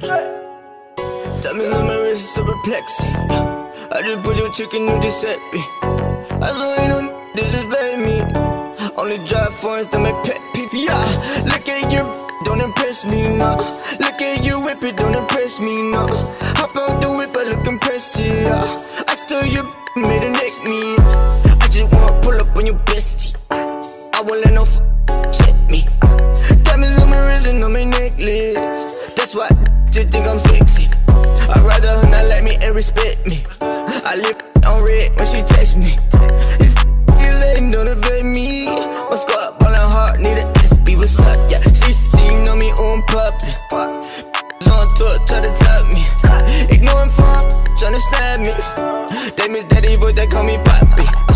Diamonds on my wrist is so perplexing. I just put your chicken, just set. I saw ain't no just bury me. Only drive foreigns that my pet peeve. Yeah, look at you, don't impress me, no. Look at you, whip it, don't impress me, no. Hop out the whip, I look impressive. Yeah. I still you made a neck me. I just wanna pull up on your bestie. I won't let no respect me. I live on red when she text me. If is ain't don't affect me. My squad ballin' hard, need an SB. What's up? Yeah, she seen on me on poppin'. On tour, try to top me. Ignoring phone, tryna stab me. They miss daddy, but they call me poppy.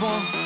Look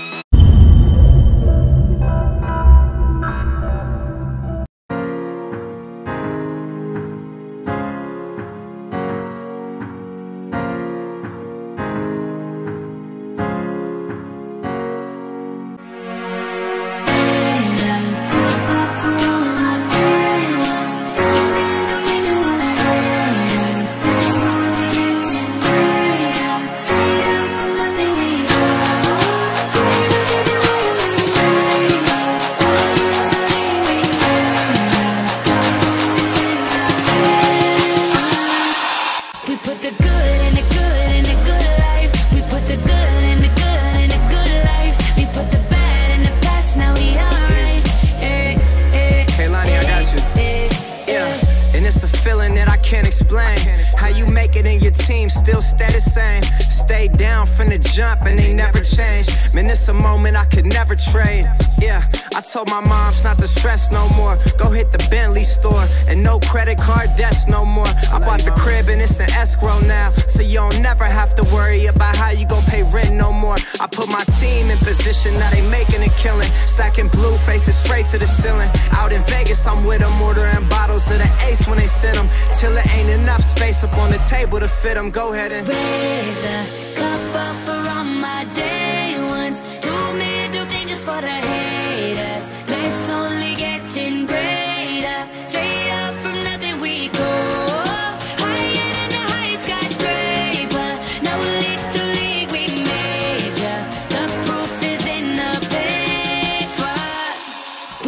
team still stay the same. Stay down from the jump and they never change. Man, it's a moment I could never trade. Yeah, I told my moms not to stress no more. Go hit the Bentley store and no credit card debts no more. I bought the crib and it's an escrow now. So you don't never have to worry about how you gon' pay rent no more. I put my team in position, now they making a killing. Stacking blue faces straight to the ceiling. Out in Vegas, I'm with them, ordering bottles of the ace when they send them. Till it ain't enough space up on the table to fit them. Go ahead and Raise a cup up for all my day ones. Two middle fingers for the haters. Life's only getting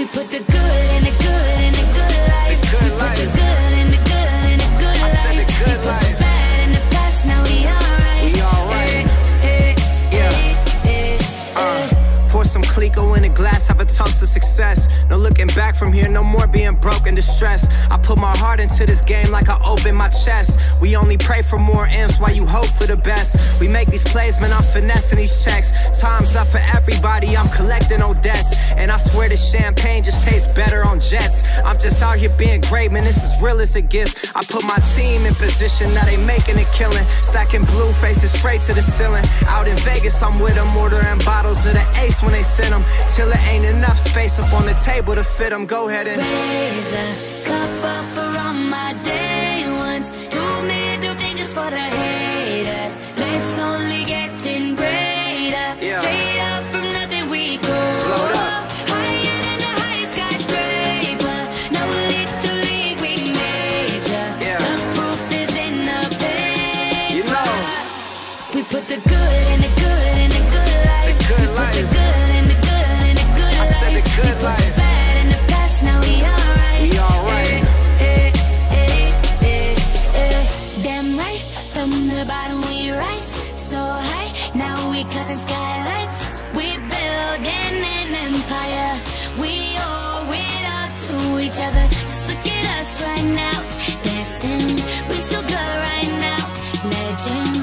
We put the good Clicquot in a glass, have a toast to success. No looking back from here, no more being broke and distressed. I put my heart into this game like I open my chest. We only pray for more M's while you hope for the best. We make these plays, man, I'm finessing these checks. Time's up for everybody, I'm collecting no debts. And I swear this champagne just tastes better on jets. I'm just out here being great, man, this is real as it gets. I put my team in position, now they making a killing. Stacking blue faces straight to the ceiling. Out in Vegas, I'm with them, ordering bottles of the ace when they send them. Till it ain't enough space up on the table to fit them. Go ahead and. Raise a cup up for and skylights. We're building an empire. We owe it up to each other. Just look at us right now. Destined, we're so good right now. Legend.